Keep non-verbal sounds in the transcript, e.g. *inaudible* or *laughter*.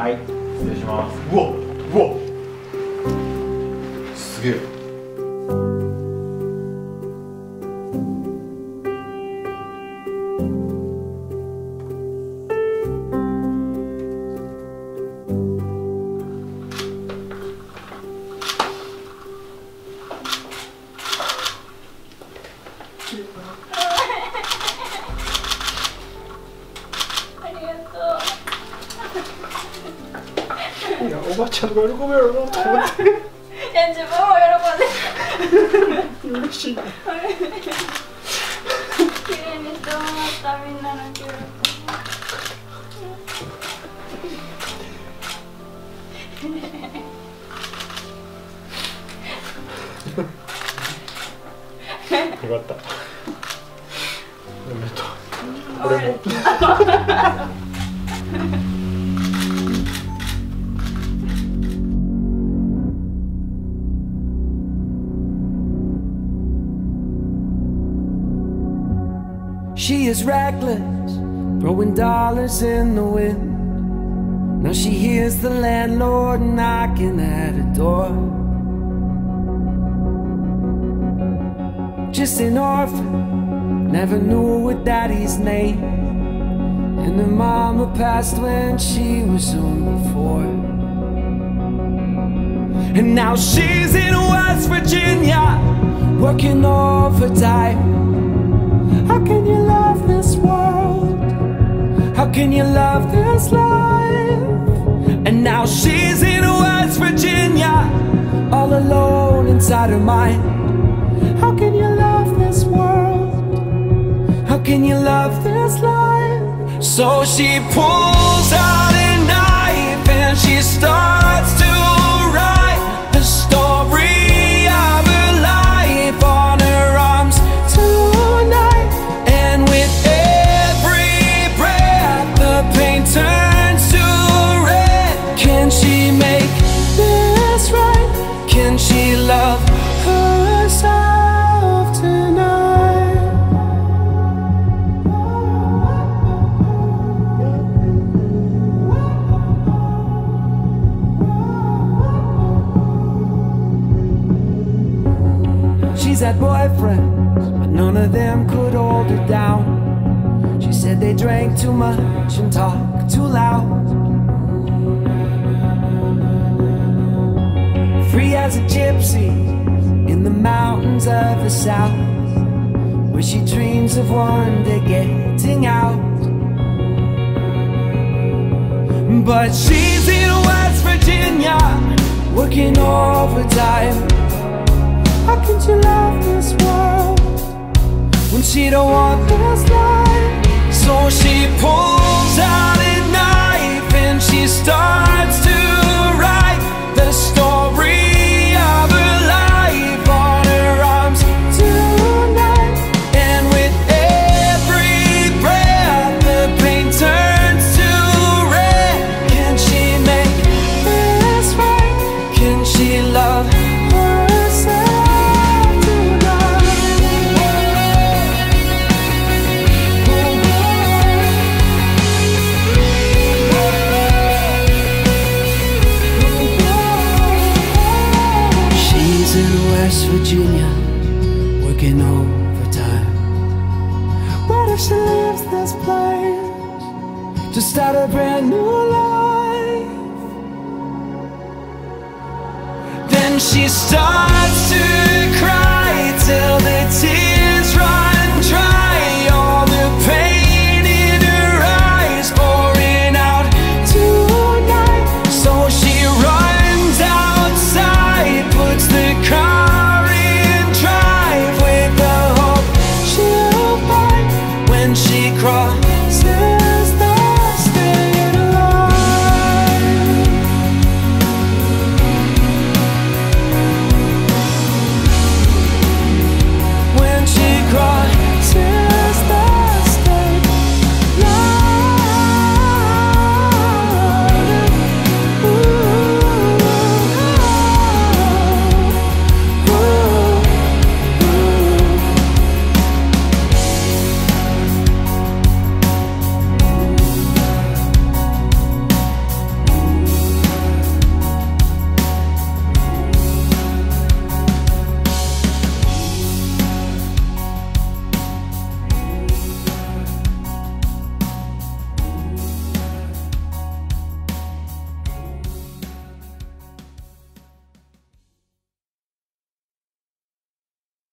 はい失礼します。うわうわ。すげえ。ばちゃんが喜ぶやろなと思っう。いや自分も喜んでて嬉しい綺麗にしてもらったみんなのよかったおめでとう。俺も *laughs* She is reckless, throwing dollars in the wind. Now she hears the landlord knocking at her door. Just an orphan, never knew her daddy's name. And her mama passed when she was only four. And now she's in West Virginia, working overtime. Can you love this life? And now she's in West Virginia, all alone inside her mind. How can you love this world? How can you love this life? So she pulls out a knife and she starts She's had boyfriends, but none of them could hold her down. She said they drank too much and talked too loud. Free as a gypsy in the mountains of the south, where she dreams of one day getting out. But she's in West Virginia, working overtime. She don't want this life? So she pulls out a knife and she starts to she leaves this place to start a brand new life? Then she starts to cry till the tears